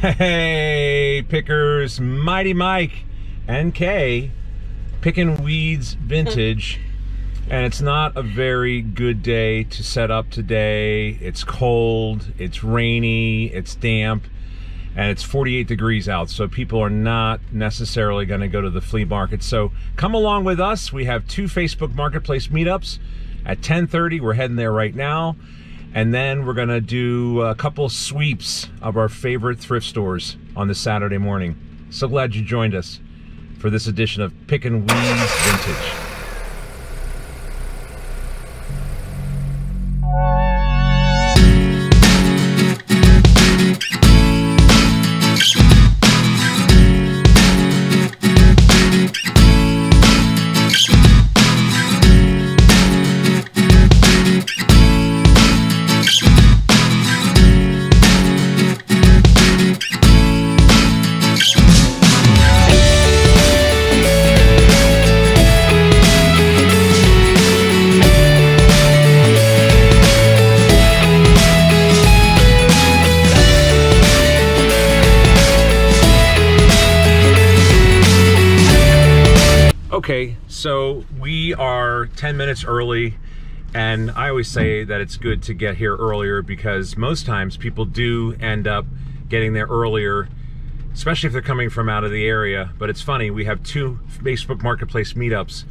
Hey, pickers, Mighty Mike and Kay Pickin' Weeds Vintage. and it's not a very good day to set up today. It's cold, it's rainy, it's damp, and it's 48 degrees out. So people are not necessarily going to go to the flea market. So come along with us. We have two Facebook Marketplace meetups at 10:30. We're heading there right now. And then we're to do a couple sweeps of our favorite thrift stores on this Saturday morning. So glad you joined us for this edition of Pickin' Weeds Vintage. Minutes early, and I always say that it's good to get here earlier because most times people do end up getting there earlier, especially if they're coming from out of the area. But it's funny, we have two Facebook Marketplace meetups,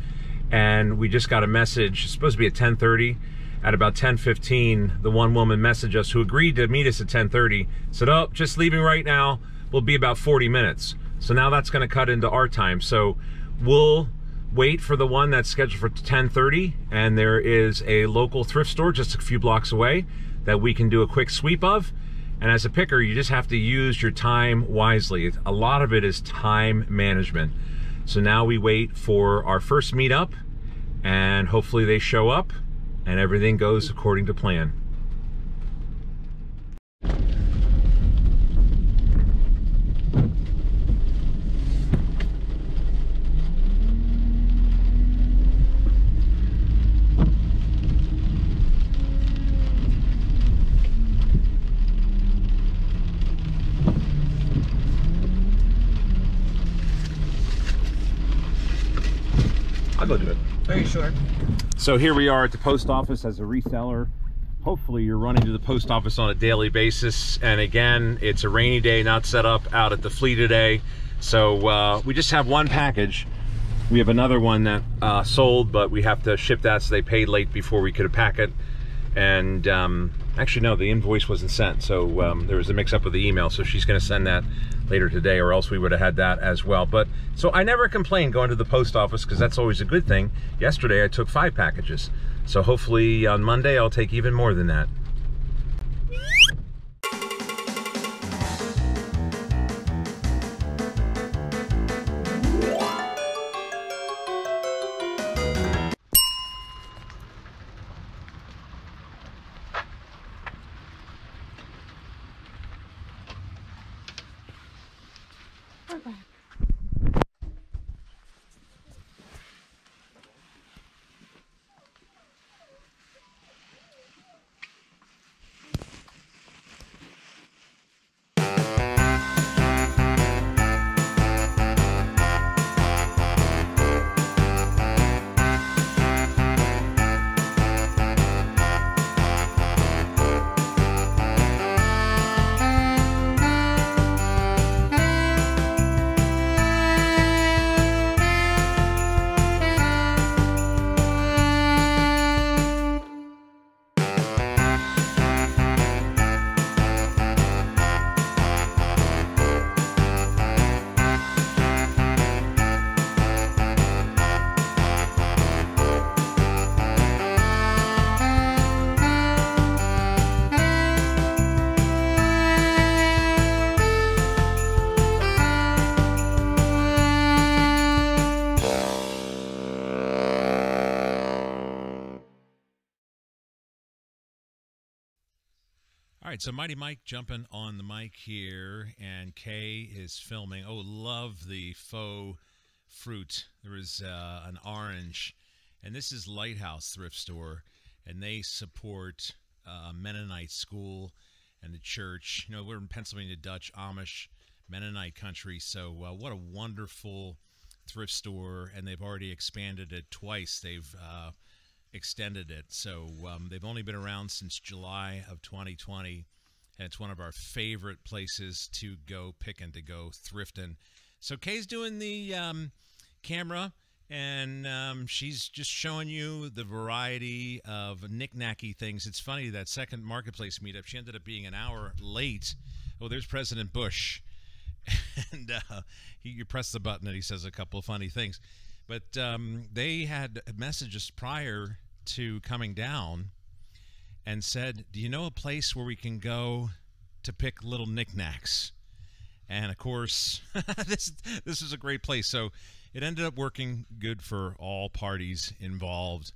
and we just got a message, it's supposed to be at 1030. At about 10:15, the one woman messaged us who agreed to meet us at 10:30. Said, "Oh, just leaving right now. Will be about 40 minutes." So now that's going to cut into our time. So we'll wait for the one that's scheduled for 10:30 and there is a local thrift store just a few blocks away that we can do a quick sweep of. And as a picker, you just have to use your time wisely. A lot of it is time management. So now we wait for our first meetup and hopefully they show up and everything goes according to plan. I'll go do it. Are you sure? So here we are at the post office as a reseller. Hopefully you're running to the post office on a daily basis. And again, it's a rainy day, not set up out at the flea today. So uh, we just have one package. We have another one that uh, sold, but we have to ship that, so they paid late before we could pack it. And um, actually, no, the invoice wasn't sent, so um, there was a mix-up with the email. So she's going to send that later today, or else we would have had that as well. But so I never complain going to the post office because that's always a good thing. Yesterday I took five packages, so hopefully on Monday I'll take even more than that. Right, so Mighty Mike jumping on the mic here, and Kay is filming. Oh, love the faux fruit. There is uh, an orange, and this is Lighthouse Thrift Store, and they support uh, Mennonite school, and the church. You know, we're in Pennsylvania Dutch, Amish, Mennonite country. So, uh, what a wonderful thrift store, and they've already expanded it twice. They've uh, extended it. So, um, they've only been around since July of 2020, and it's one of our favorite places to go picking, to go thrifting. So, Kay's doing the um, camera and um, she's just showing you the variety of knickknacky things. It's funny that second marketplace meetup, she ended up being an hour late. Oh, there's President Bush, and uh, he, you press the button and he says a couple of funny things. But um, they had messages prior to coming down and said, "Do you know a place where we can go to pick little knickknacks?" And of course, this this is a great place. So it ended up working good for all parties involved,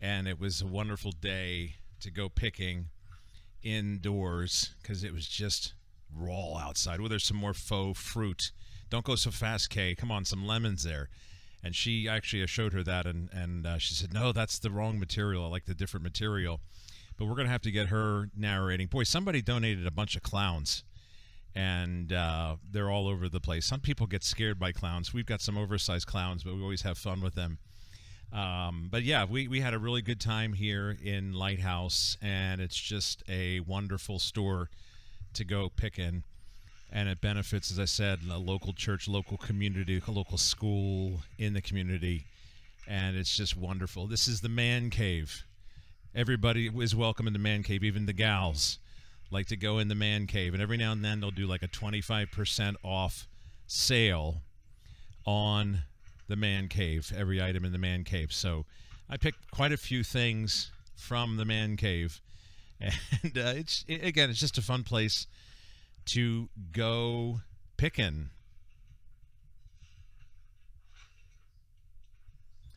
and it was a wonderful day to go picking indoors because it was just raw outside. Well, there's some more faux fruit. Don't go so fast, Kay. Come on, some lemons there. And she actually, showed her that, and and uh, she said, "No, that's the wrong material. I like the different material." But we're gonna have to get her narrating. Boy, somebody donated a bunch of clowns and uh, they're all over the place. Some people get scared by clowns. We've got some oversized clowns, but we always have fun with them. Um, but yeah, we, we had a really good time here in Lighthouse, and it's just a wonderful store to go pick in. And it benefits, as I said, a local church, local community, a local school in the community. And it's just wonderful. This is the man cave. Everybody is welcome in the man cave, even the gals like to go in the man cave, and every now and then they'll do like a 25% off sale on the man cave, every item in the man cave. So I picked quite a few things from the man cave, and uh, it's it, again, it's just a fun place to go picking.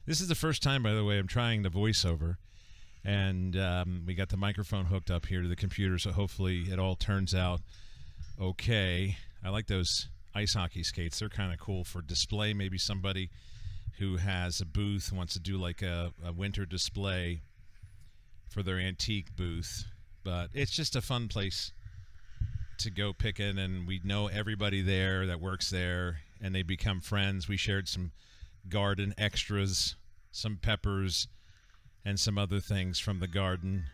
This is the first time, by the way, I'm trying the voiceover and um, we got the microphone hooked up here to the computer, so hopefully it all turns out okay. I like those ice hockey skates; they're kind of cool for display. Maybe somebody who has a booth wants to do like a, a winter display for their antique booth, but it's just a fun place to go picking, and we know everybody there that works there, and they become friends. We shared some garden extras, some peppers and some other things from the garden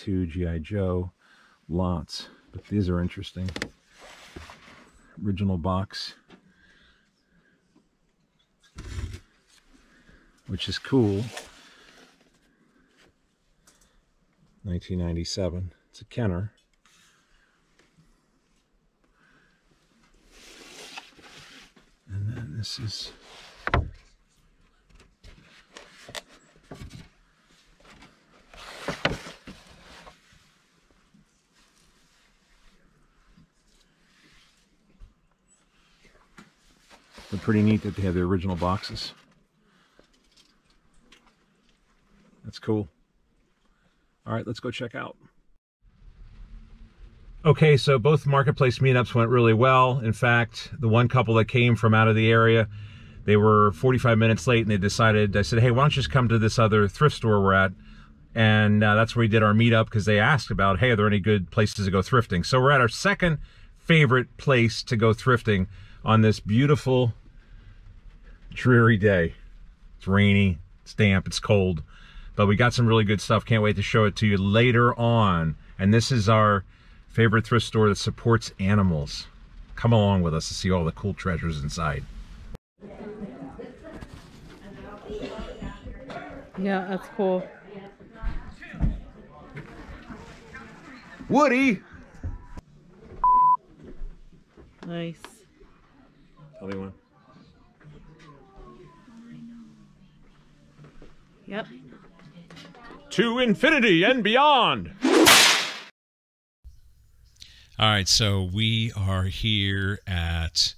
2 G.I. Joe, lots. But these are interesting. Original box. Which is cool. 1997. It's a Kenner. And then this is pretty neat that they have the original boxes. That's cool. All right, let's go check out. Okay, so both marketplace meetups went really well. In fact, the one couple that came from out of the area, They were 45 minutes late and they decided, I said, hey, why don't you just come to this other thrift store we're at? And uh, that's where we did our meetup because they asked about, hey, are there any good places to go thrifting? So we're at our second favorite place to go thrifting on this beautiful, dreary day. It's rainy, it's damp, it's cold, but we got some really good stuff. Can't wait to show it to you later on. And this is our favorite thrift store that supports animals. Come along with us to see all the cool treasures inside. Yeah, that's cool. Woody! Nice. Tell me one. Yep. To infinity and beyond! All right, so we are here at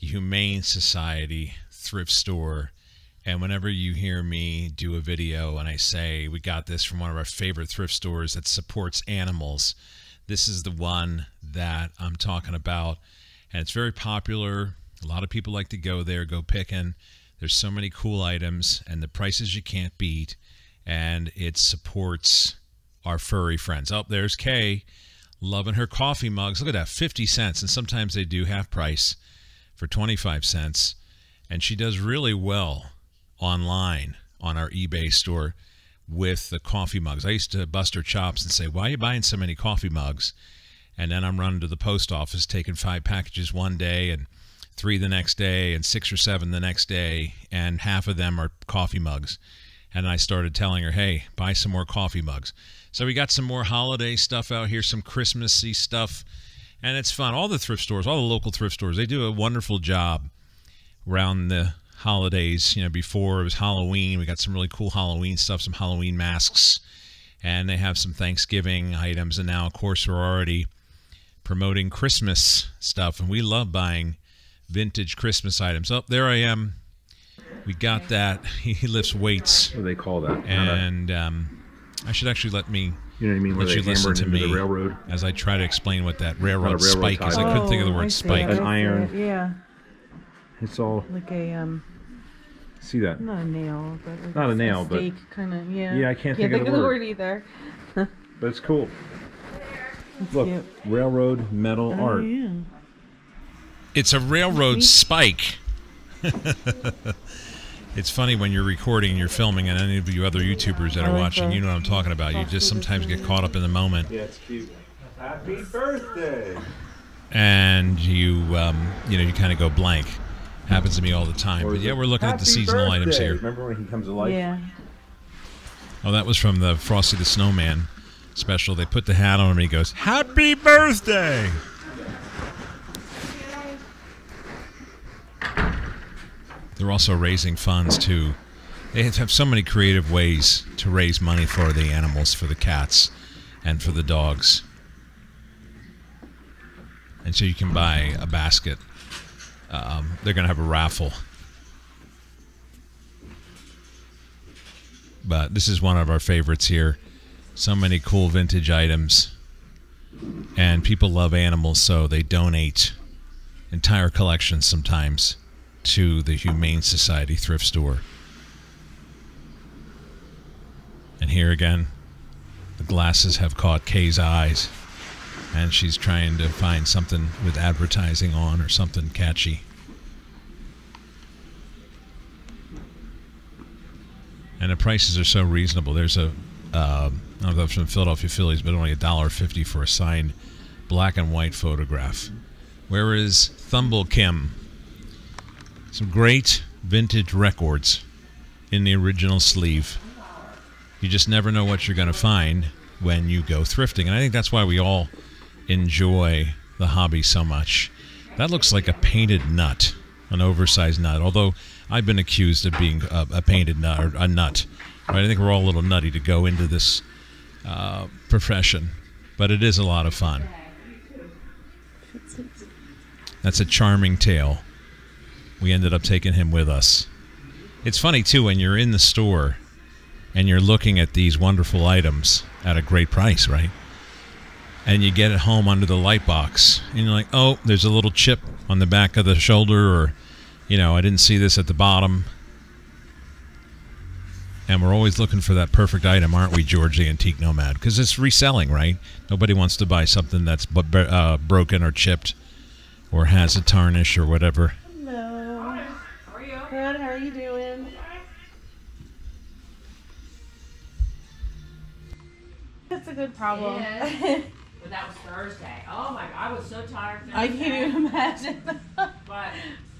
Humane Society thrift store. And whenever you hear me do a video and I say we got this from one of our favorite thrift stores that supports animals, this is the one that I'm talking about. And it's very popular. A lot of people like to go there, go picking. There's so many cool items and the prices you can't beat. And it supports our furry friends. Oh, there's Kay loving her coffee mugs. Look at that, 50 cents. And sometimes they do half price for 25 cents. And she does really well online on our eBay store with the coffee mugs. I used to bust her chops and say, Why are you buying so many coffee mugs? And then I'm running to the post office, taking five packages one day and three the next day and six or seven the next day. And half of them are coffee mugs. And I started telling her, Hey, buy some more coffee mugs. So we got some more holiday stuff out here, some Christmassy stuff, and it's fun. All the thrift stores, all the local thrift stores, they do a wonderful job around the holidays. You know, before it was Halloween, we got some really cool Halloween stuff, some Halloween masks, and they have some Thanksgiving items. And now, of course, we're already promoting Christmas stuff, and we love buying vintage Christmas items. Oh, there I am. We got that. He lifts weights. What do they call that? And um, I should actually let me you know what I mean? let you listen to me the railroad. as I try to explain what that railroad, railroad spike is. I couldn't think of the Oh, word see. spike. An iron. Yeah, It's all, like a um, see that? not a nail, but like Not a nail, but- kind of. Yeah. Yeah, I can't Can't think of the the word. word either. But it's cool. It's Look, cute. railroad metal Oh, art. yeah. It's a railroad Sweet. spike. it's funny when you're recording, and you're filming, and any of you other YouTubers that are watching, you know what I'm talking about. You just sometimes get caught up in the moment, Yeah, it's cute. Happy birthday! and you, um, you know, you kind of go blank. Happens to me all the time. But yeah, we're looking at the Happy seasonal items here. Remember when he comes to life? Yeah. Oh, that was from the Frosty the Snowman special. They put the hat on him, and he goes, "Happy birthday!" They're also raising funds too. They have so many creative ways to raise money for the animals, for the cats, and for the dogs. And so you can buy a basket. Um, they're going to have a raffle. But this is one of our favorites here. So many cool vintage items. And people love animals, so they donate entire collections sometimes to the Humane Society thrift store. And here again, the glasses have caught Kay's eyes, and she's trying to find something with advertising on or something catchy. And the prices are so reasonable. There's a, uh, I don't know if it's from Philadelphia Phillies, but only a dollar fifty for a signed black and white photograph. Where is Thumble Kim? Some great vintage records in the original sleeve. You just never know what you're going to find when you go thrifting. And I think that's why we all enjoy the hobby so much. That looks like a painted nut, an oversized nut. Although I've been accused of being a, a painted nut or a nut. Right? I think we're all a little nutty to go into this uh, profession, but it is a lot of fun. That's a charming tale. We ended up taking him with us. It's funny too when you're in the store and you're looking at these wonderful items at a great price, right? And you get it home under the light box, and you're like, "Oh, there's a little chip on the back of the shoulder, or you know, I didn't see this at the bottom. And we're always looking for that perfect item, aren't we, George the Antique Nomad? Because it's reselling, right? Nobody wants to buy something that's uh, broken or chipped or has a tarnish or whatever. Hello. How are you? Good. How are you doing? That's a good problem. Yeah. But that was Thursday. Oh my god, I was so tired. I can't even imagine. But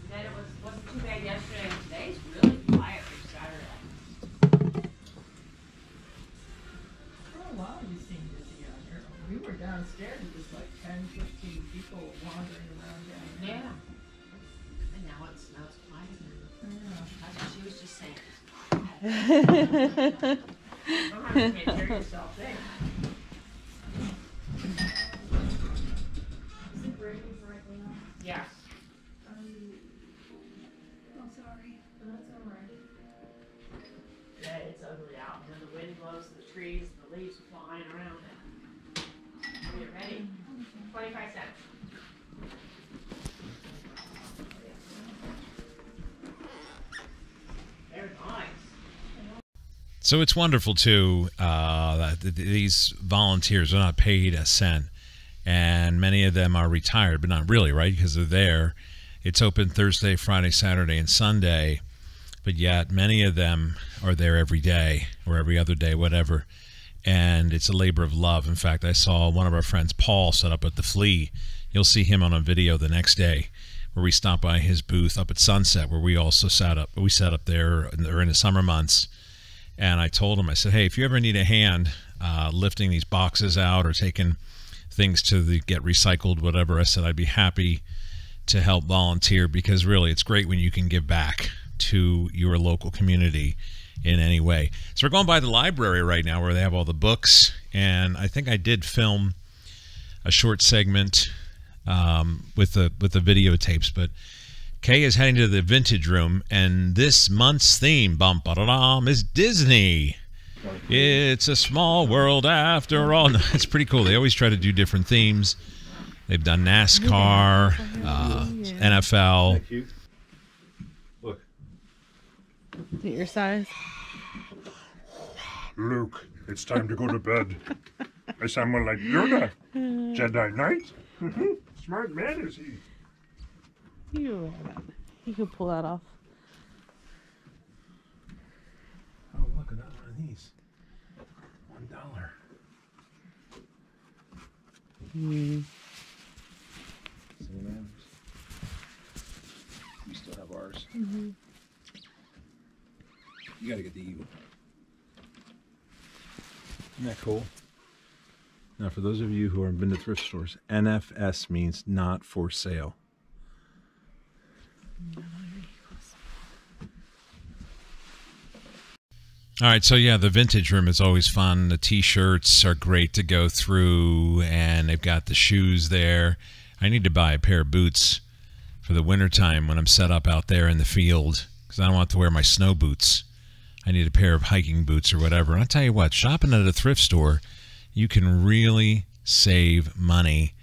then it was wasn't too bad yesterday. and Today's really quiet for Saturday. For a while, you seemed busy out here. We were downstairs, it was like 10, 15 people wandering around down there. Yeah. And now it's now it's quiet again. That's what she was just saying. Care of yourself there. Yes. Yeah, it's ugly out. And then the wind blows the trees, the leaves flying around. Are you ready? Twenty-five cents. Very nice. So it's wonderful too uh, that these volunteers are not paid a cent, and many of them are retired, but not really, right? Because they're there. It's open Thursday, Friday, Saturday, and Sunday, but yet many of them are there every day or every other day, whatever. And it's a labor of love. In fact, I saw one of our friends, Paul, set up at the Flea. You'll see him on a video the next day where we stopped by his booth up at Sunset, where we also sat up. We sat up there during the summer months and I told him, I said, hey, if you ever need a hand uh, lifting these boxes out or taking things to the get recycled, whatever, I said I'd be happy to help volunteer because really it's great when you can give back to your local community in any way. So we're going by the library right now where they have all the books, and I think I did film a short segment um, with the with the videotapes, but Kay is heading to the vintage room, and this month's theme, bum ba da dum, is Disney. It's a small world after all. No, it's pretty cool. They always try to do different themes. They've done NASCAR, uh, NFL. Look. Is it your size? Luke, it's time to go to bed. I sound more like Yoda. Jedi Knight. Mhm. Smart man is he. You. You can pull that off. Oh, look at that one of these. One dollar. Mm. We still have ours. Mm -hmm. You gotta get the eagle. Isn't that cool? Now, for those of you who haven't been to thrift stores, NFS means not for sale. All right, so yeah, the vintage room is always fun. The t-shirts are great to go through, and they've got the shoes there. I need to buy a pair of boots for the wintertime when I'm set up out there in the field because I don't want to wear my snow boots. I need a pair of hiking boots or whatever. And I'll tell you what, shopping at a thrift store, you can really save money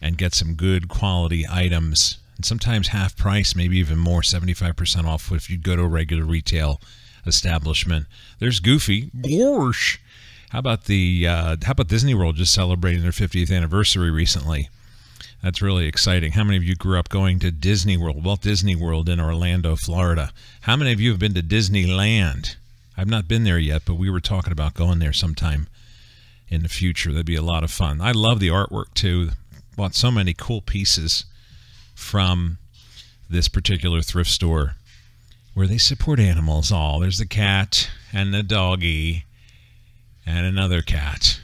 and get some good quality items. And sometimes half price, maybe even more, 75% off if you go to a regular retail establishment. There's Goofy. Gorsh. How about the uh, how about Disney World just celebrating their 50th anniversary recently? That's really exciting. How many of you grew up going to Disney World, Walt Disney World in Orlando, Florida? How many of you have been to Disneyland? I've not been there yet, but we were talking about going there sometime in the future. That'd be a lot of fun. I love the artwork too. Bought so many cool pieces from this particular thrift store where they support animals all. There's the cat and the doggy and another cat.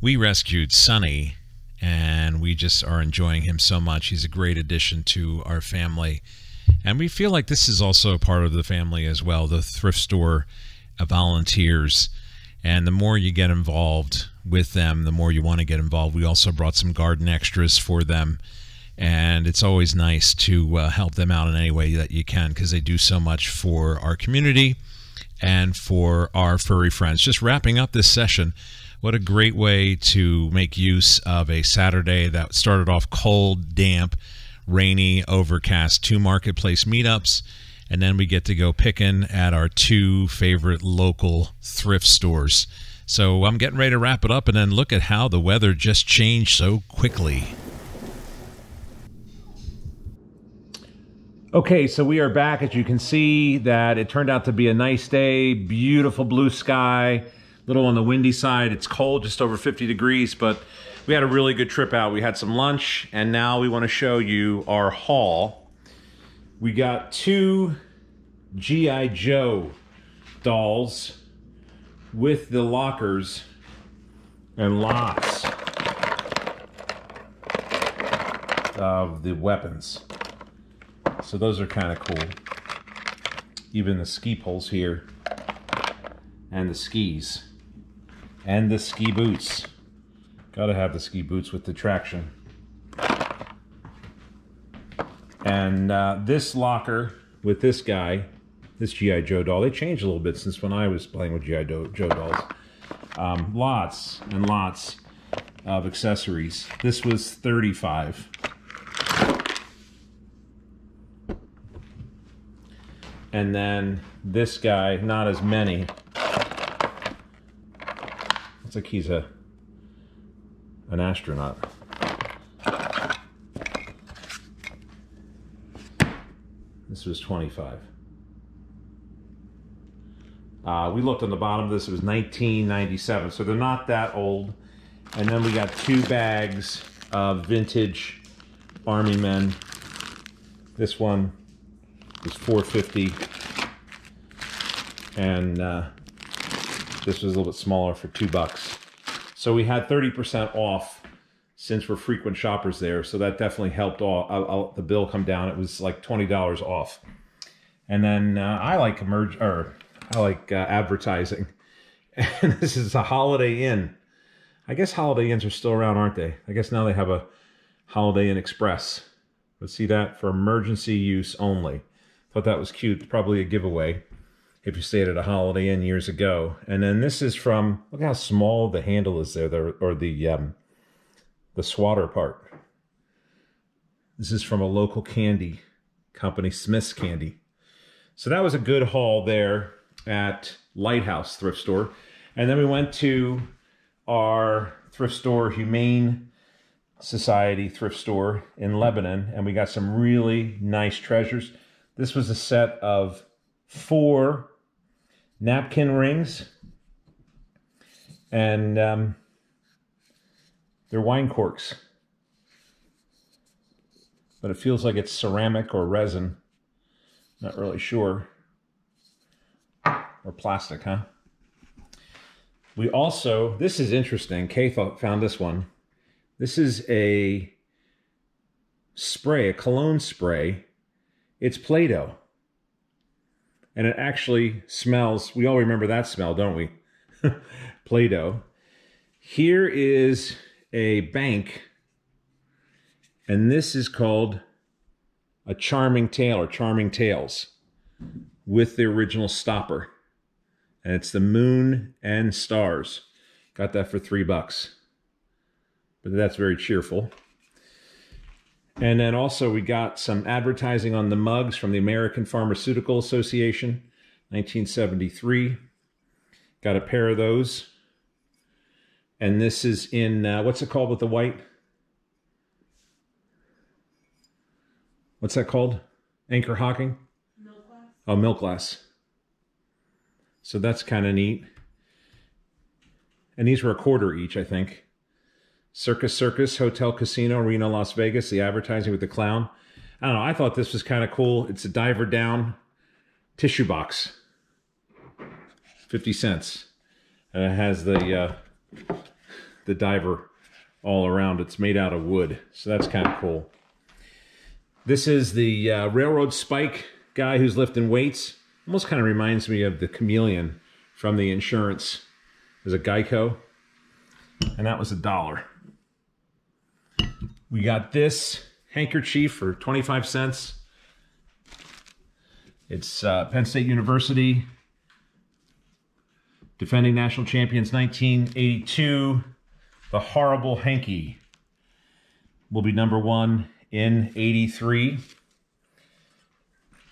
We rescued Sonny and we just are enjoying him so much. He's a great addition to our family. And we feel like this is also a part of the family as well, the thrift store volunteers. And the more you get involved with them, the more you want to get involved. We also brought some garden extras for them. And it's always nice to uh, help them out in any way that you can because they do so much for our community and for our furry friends. Just wrapping up this session, what a great way to make use of a Saturday that started off cold, damp, rainy, overcast, two marketplace meetups, and then we get to go picking at our two favorite local thrift stores. So I'm getting ready to wrap it up and then look at how the weather just changed so quickly. Okay, so we are back. As you can see, that it turned out to be a nice day, beautiful blue sky, a little on the windy side. It's cold, just over 50 degrees, but we had a really good trip out. We had some lunch, and now we want to show you our haul. We got two G.I. Joe dolls with the lockers and lots of the weapons. So those are kind of cool. Even the ski poles here. And the skis. And the ski boots. Gotta have the ski boots with the traction. And uh, this locker with this guy, this G.I. Joe doll, they changed a little bit since when I was playing with G.I. Joe dolls. Um, lots and lots of accessories. This was 35 And then this guy, not as many. Looks like he's a an astronaut. This was 25. Uh, we looked on the bottom of this, it was 1997, so they're not that old. And then we got two bags of vintage Army men. This one was 450 and uh, this was a little bit smaller for two bucks. So we had 30% off since we're frequent shoppers there. So that definitely helped all I'll, I'll, the bill come down. It was like $20 off. And then uh, i like emerge or i like uh, advertising. And this is a holiday inn. I guess holiday inns are still around aren't they? I guess now they have a holiday inn express. Let's see that? For emergency use only Thought that was cute. Probably a giveaway if you stayed at a Holiday Inn years ago. And then this is from, look how small the handle is there, the, or the, um, the swatter part. This is from a local candy company, Smith's Candy. So that was a good haul there at Lighthouse Thrift Store. And then we went to our thrift store, Humane Society thrift store in Lebanon, and we got some really nice treasures. This was a set of four napkin rings, and um, they're wine corks. But it feels like it's ceramic or resin. Not really sure. Or plastic, huh? We also, this is interesting. Kay found this one. This is a spray, a cologne spray it's Play Doh. And it actually smells, we all remember that smell, don't we? Play Doh. Here is a bank, and this is called a Charming Tale or Charming Tales with the original stopper. And it's the moon and stars. Got that for three bucks. But that's very cheerful. And then also we got some advertising on the mugs from the American Pharmaceutical Association, 1973. Got a pair of those. And this is in, uh, what's it called with the white? What's that called? Anchor Hocking? Milk glass. Oh, milk glass. So that's kind of neat. And these were a quarter each, I think. Circus Circus Hotel Casino Reno Las Vegas, the advertising with the clown. I don't know. I thought this was kind of cool. It's a diver down tissue box. 50 cents. And it has the uh, the diver all around. It's made out of wood. So that's kind of cool. This is the uh, railroad spike guy who's lifting weights. Almost kind of reminds me of the chameleon from the insurance. There's a Geico. And that was a dollar. We got this handkerchief for 25 cents. It's uh, Penn State University, defending national champions 1982. The Horrible Hanky will be number one in 83.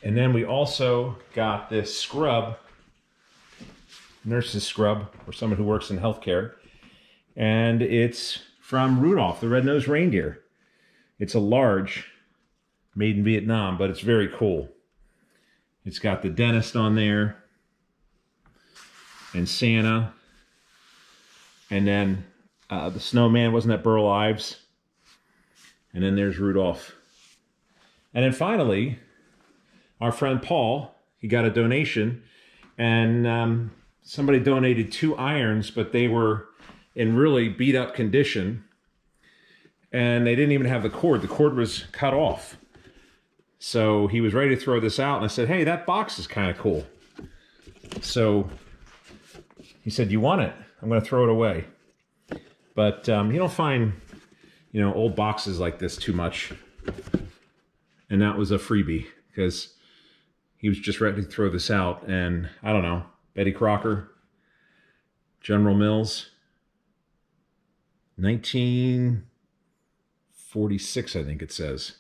And then we also got this scrub, nurse's scrub, or someone who works in healthcare. And it's from Rudolph, the red-nosed reindeer. It's a large, made in Vietnam, but it's very cool. It's got the dentist on there, and Santa, and then uh, the snowman wasn't that Burl Ives, and then there's Rudolph. And then finally, our friend Paul, he got a donation, and um, somebody donated two irons, but they were in really beat up condition, and they didn't even have the cord. The cord was cut off. So he was ready to throw this out, and I said, "Hey, that box is kind of cool." So he said, "You want it? I'm going to throw it away." But um, you don't find, you know, old boxes like this too much. And that was a freebie because he was just ready to throw this out, and I don't know, Betty Crocker, General Mills, 1946, I think it says.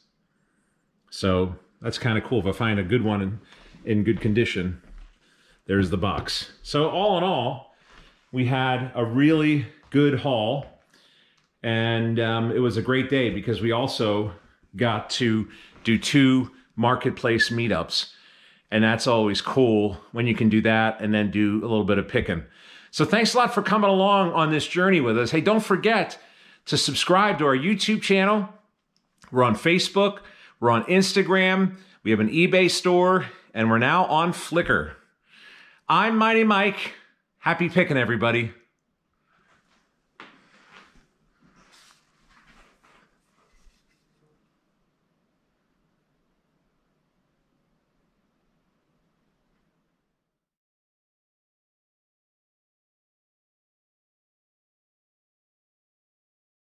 So that's kind of cool. If I find a good one in, in good condition, there's the box. So all in all, we had a really good haul, and um, it was a great day because we also got to do two marketplace meetups, and that's always cool when you can do that and then do a little bit of picking. So thanks a lot for coming along on this journey with us. Hey, don't forget to subscribe to our YouTube channel. We're on Facebook. We're on Instagram. We have an eBay store, and we're now on Flickr. I'm Mighty Mike. Happy picking, everybody.